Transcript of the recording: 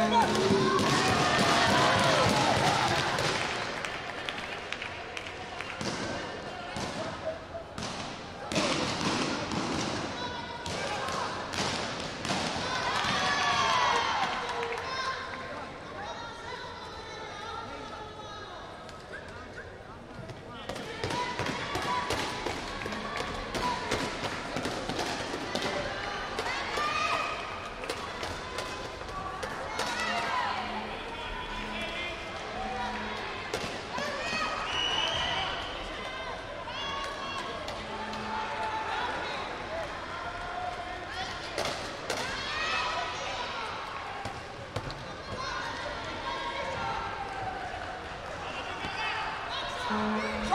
やった!一起